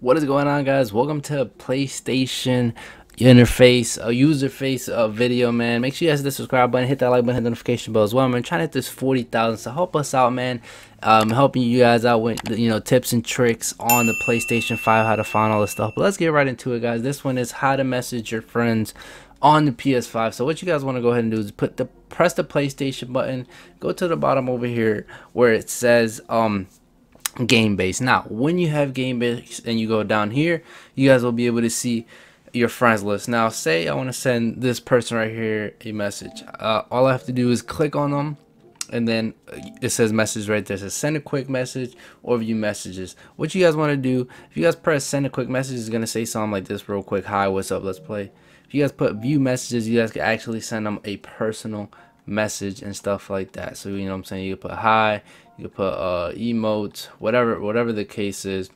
What is going on, guys? Welcome to PlayStation interface, a user face uh, video, man. Make sure you guys hit the subscribe button, hit that like button, hit the notification bell as well, man. Trying to hit this 40,000, so help us out, man. Um, helping you guys out with, you know, tips and tricks on the PlayStation 5, how to find all this stuff. But let's get right into it, guys. This one is how to message your friends on the PS5. So what you guys want to go ahead and do is put the press the PlayStation button, go to the bottom over here where it says um game base now when you have game base and you go down here you guys will be able to see your friends list. Now say i want to send this person right here a message. Uh, all i have to do is click on them and then it says message right there. Says send a quick message or view messages. What you guys want to do if you guys press send a quick message is going to say something like this real quick. Hi what's up? Let's play. If you guys put view messages you guys can actually send them a personal message and stuff like that so you know what i'm saying you can put hi you can put uh, emotes, whatever whatever the case is.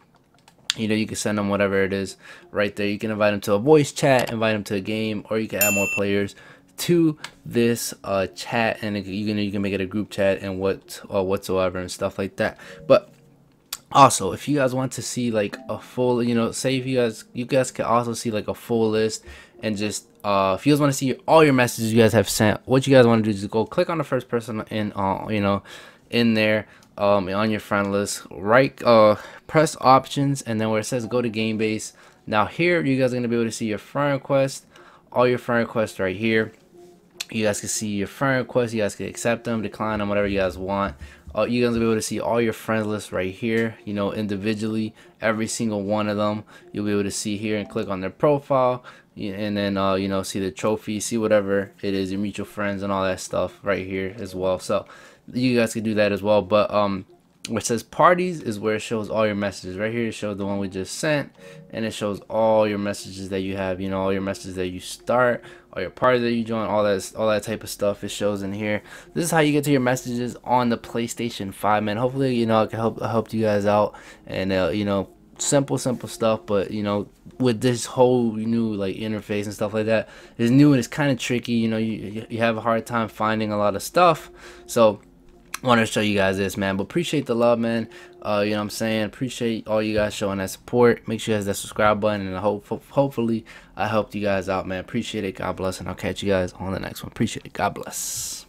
You know, you can send them whatever it is right there. You can invite them to a voice chat, invite them to a game, or you can add more players to this uh, chat, and you can you can make it a group chat and what uh, whatsoever and stuff like that. But also, if you guys want to see like a full, you know, say if you guys you guys can also see like a full list and just uh if you guys want to see all your messages you guys have sent what you guys want to do is go click on the first person in uh you know in there um, on your friend list. Right, uh, press options, and then where it says go to game base. Now here, you guys are gonna be able to see your friend request, all your friend requests right here. You guys can see your friend requests. You guys can accept them, decline them, whatever you guys want. Uh, you guys will be able to see all your friends list right here. You know, individually, every single one of them. You'll be able to see here and click on their profile, and then uh, you know, see the trophy, see whatever it is, your mutual friends and all that stuff right here as well. So you guys can do that as well but um it says parties is where it shows all your messages. Right here it shows the one we just sent and it shows all your messages that you have you know all your messages that you start all your parties that you join all that all that type of stuff it shows in here. This is how you get to your messages on the playstation 5 man. Hopefully you know i can help help you guys out and uh, you know simple simple stuff but you know with this whole new like interface and stuff like that it's new and it's kind of tricky you know you, you have a hard time finding a lot of stuff. So wanted to show you guys this man but appreciate the love man. Uh you know what i'm saying? Appreciate all you guys showing that support. Make sure you guys that subscribe button and i hope hopefully i helped you guys out man. Appreciate it. God bless and i'll catch you guys on the next one. Appreciate it. God bless